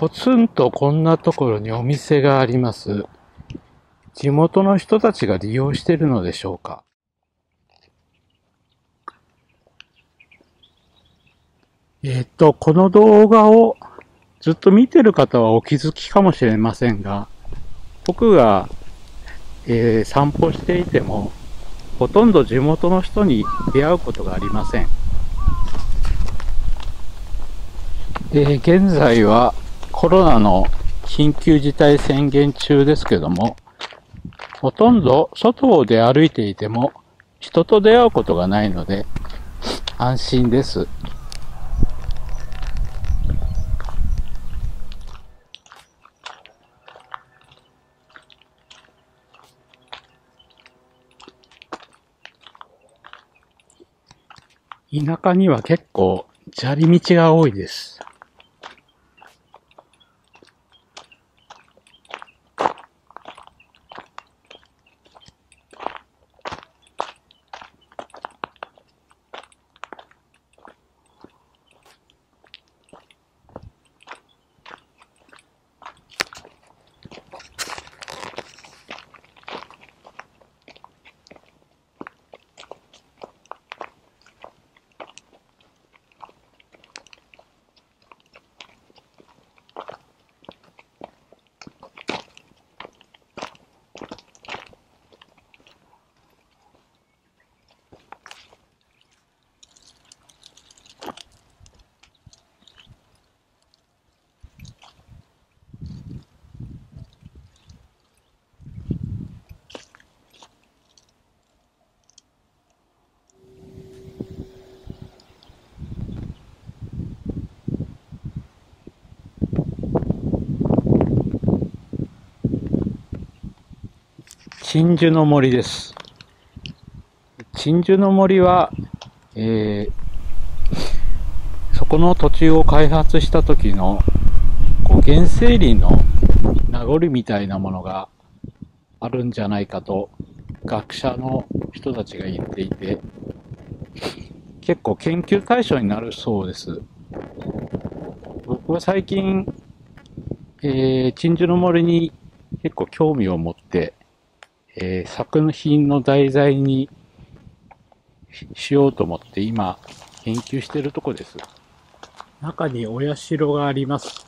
ポツンとこんなところにお店があります。地元の人たちが利用しているのでしょうか？えっと、この動画をずっと見てる方はお気づきかもしれませんが、僕が、えー散歩していても、ほとんど地元の人に出会うことがありません。えー現在はコロナの緊急事態宣言中ですけども、ほとんど外を出歩いていても人と出会うことがないので安心です。田舎には結構砂利道が多いです。鎮守の森です。鎮守の森は、えーそこの土地を開発した時のこう原生林の名残みたいなものがあるんじゃないかと学者の人たちが言っていて結構研究対象になるそうです。僕は最近、えー、鎮守の森に結構興味を持って、えー作品の題材にしようと思って今研究してるとこです。中にお社があります。